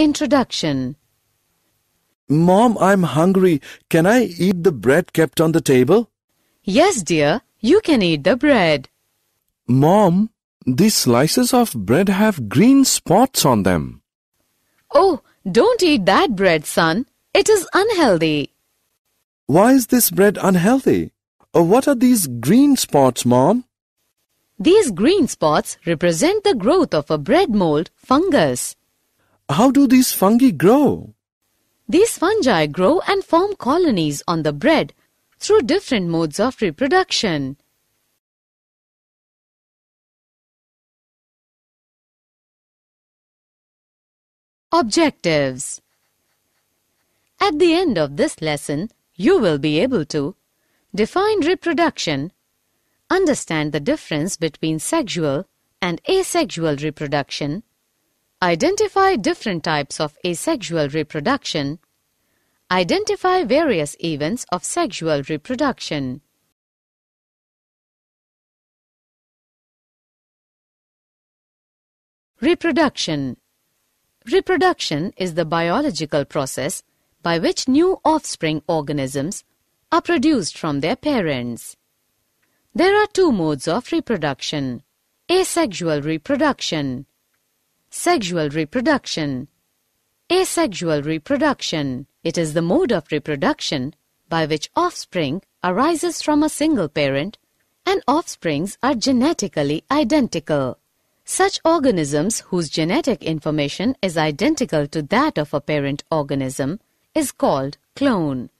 Introduction Mom, I'm hungry. Can I eat the bread kept on the table? Yes, dear, you can eat the bread. Mom, these slices of bread have green spots on them. Oh, don't eat that bread, son. It is unhealthy. Why is this bread unhealthy? Uh, what are these green spots, Mom? These green spots represent the growth of a bread mold fungus. How do these fungi grow? These fungi grow and form colonies on the bread through different modes of reproduction. Objectives At the end of this lesson, you will be able to define reproduction, understand the difference between sexual and asexual reproduction, identify different types of asexual reproduction, identify various events of sexual reproduction. Reproduction Reproduction is the biological process by which new offspring organisms are produced from their parents. There are two modes of reproduction. Asexual reproduction. Sexual reproduction. Asexual reproduction. It is the mode of reproduction by which offspring arises from a single parent and offsprings are genetically identical. Such organisms whose genetic information is identical to that of a parent organism is called clone.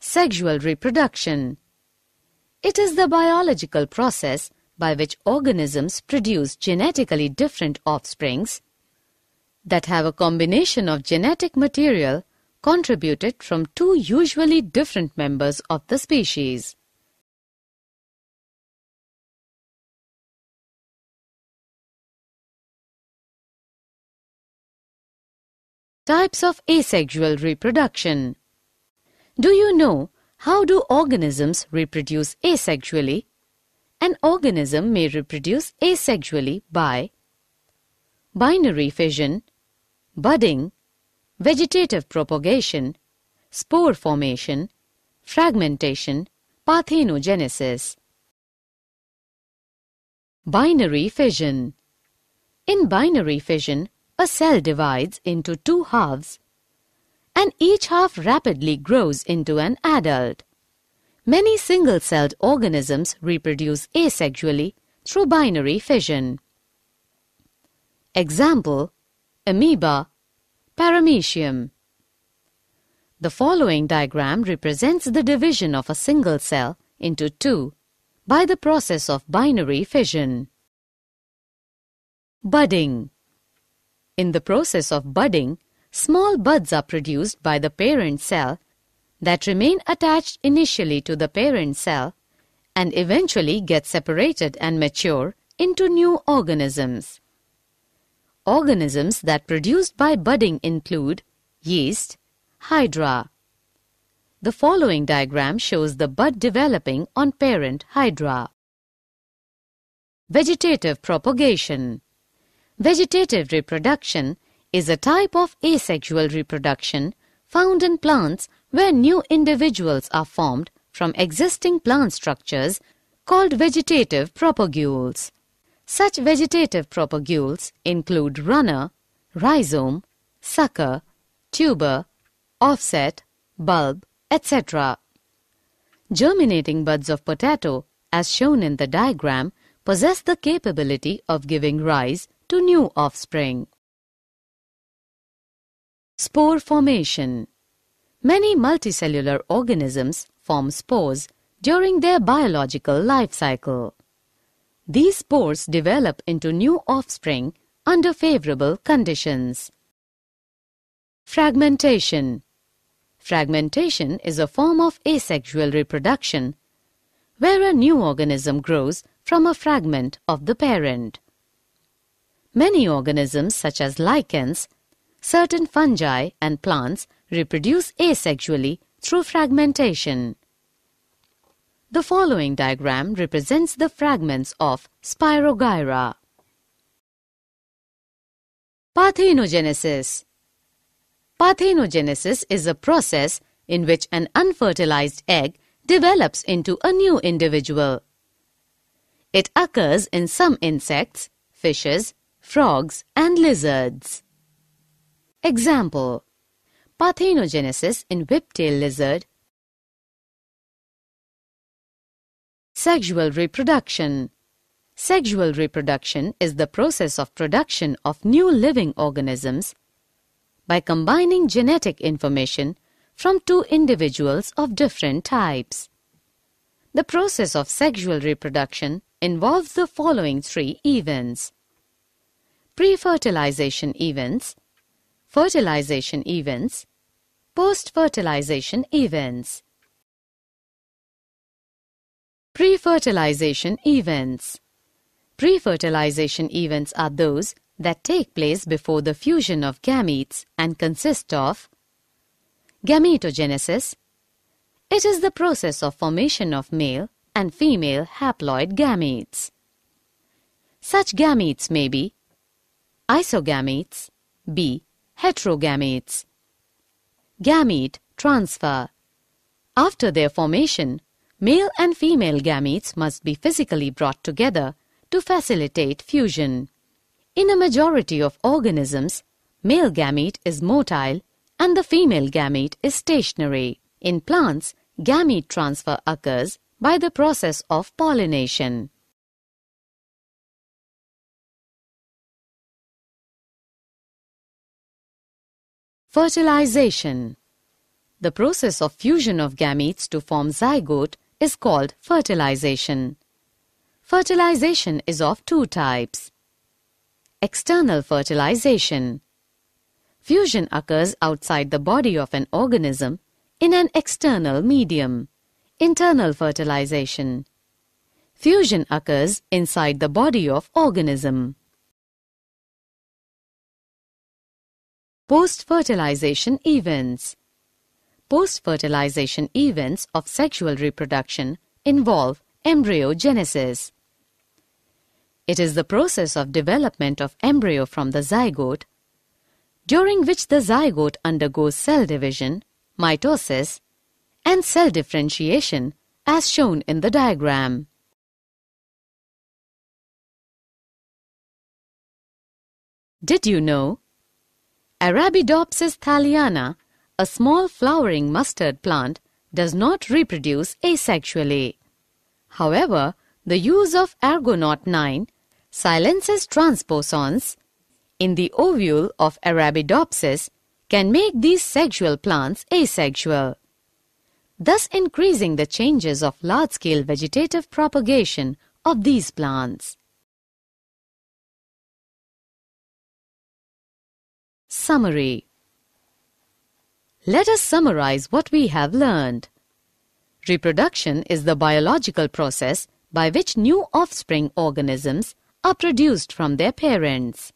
Sexual reproduction. It is the biological process by which organisms produce genetically different offsprings that have a combination of genetic material contributed from two usually different members of the species. Types of asexual reproduction. Do you know how do organisms reproduce asexually? An organism may reproduce asexually by binary fission, budding, vegetative propagation, spore formation, fragmentation, parthenogenesis. Binary fission In binary fission, a cell divides into two halves and each half rapidly grows into an adult. Many single-celled organisms reproduce asexually through binary fission. Example, amoeba, paramecium. The following diagram represents the division of a single cell into two by the process of binary fission. Budding in the process of budding, small buds are produced by the parent cell that remain attached initially to the parent cell and eventually get separated and mature into new organisms. Organisms that produced by budding include yeast, hydra. The following diagram shows the bud developing on parent hydra. Vegetative propagation Vegetative reproduction is a type of asexual reproduction found in plants where new individuals are formed from existing plant structures called vegetative propagules. Such vegetative propagules include runner, rhizome, sucker, tuber, offset, bulb, etc. Germinating buds of potato, as shown in the diagram, possess the capability of giving rise to new offspring. Spore formation Many multicellular organisms form spores during their biological life cycle. These spores develop into new offspring under favorable conditions. Fragmentation Fragmentation is a form of asexual reproduction where a new organism grows from a fragment of the parent. Many organisms such as lichens, certain fungi and plants reproduce asexually through fragmentation. The following diagram represents the fragments of Spirogyra. Parthenogenesis Parthenogenesis is a process in which an unfertilized egg develops into a new individual. It occurs in some insects, fishes, frogs and lizards. Example Parthenogenesis in whiptail lizard Sexual reproduction Sexual reproduction is the process of production of new living organisms by combining genetic information from two individuals of different types. The process of sexual reproduction involves the following three events. Pre-fertilization events, fertilization events, post-fertilization events. Pre-fertilization events Pre-fertilization events are those that take place before the fusion of gametes and consist of Gametogenesis. It is the process of formation of male and female haploid gametes. Such gametes may be isogametes, b. heterogametes. Gamete transfer. After their formation, male and female gametes must be physically brought together to facilitate fusion. In a majority of organisms, male gamete is motile and the female gamete is stationary. In plants, gamete transfer occurs by the process of pollination. Fertilization The process of fusion of gametes to form zygote is called fertilization. Fertilization is of two types. External fertilization Fusion occurs outside the body of an organism in an external medium. Internal fertilization. Fusion occurs inside the body of organism. Post-fertilization events. Post-fertilization events of sexual reproduction involve embryogenesis. It is the process of development of embryo from the zygote during which the zygote undergoes cell division, mitosis, and cell differentiation as shown in the diagram. Did you know? Arabidopsis thaliana, a small flowering mustard plant, does not reproduce asexually. However, the use of Argonaute 9 silences transposons in the ovule of Arabidopsis can make these sexual plants asexual, thus increasing the changes of large-scale vegetative propagation of these plants. Summary Let us summarize what we have learned. Reproduction is the biological process by which new offspring organisms are produced from their parents.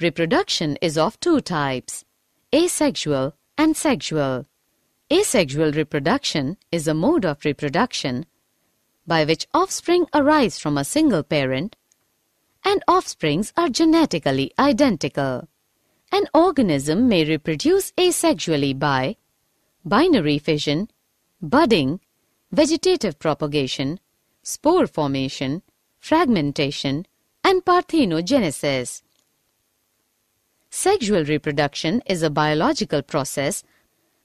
Reproduction is of two types, asexual and sexual. Asexual reproduction is a mode of reproduction by which offspring arise from a single parent and offsprings are genetically identical. An organism may reproduce asexually by binary fission, budding, vegetative propagation, spore formation, fragmentation, and parthenogenesis. Sexual reproduction is a biological process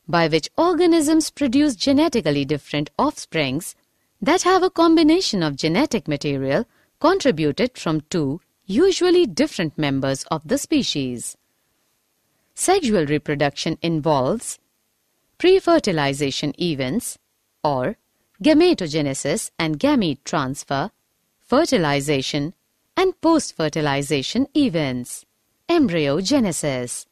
by which organisms produce genetically different offsprings that have a combination of genetic material contributed from two, usually different members of the species. Sexual reproduction involves pre-fertilization events or gametogenesis and gamete transfer, fertilization and post-fertilization events embryogenesis.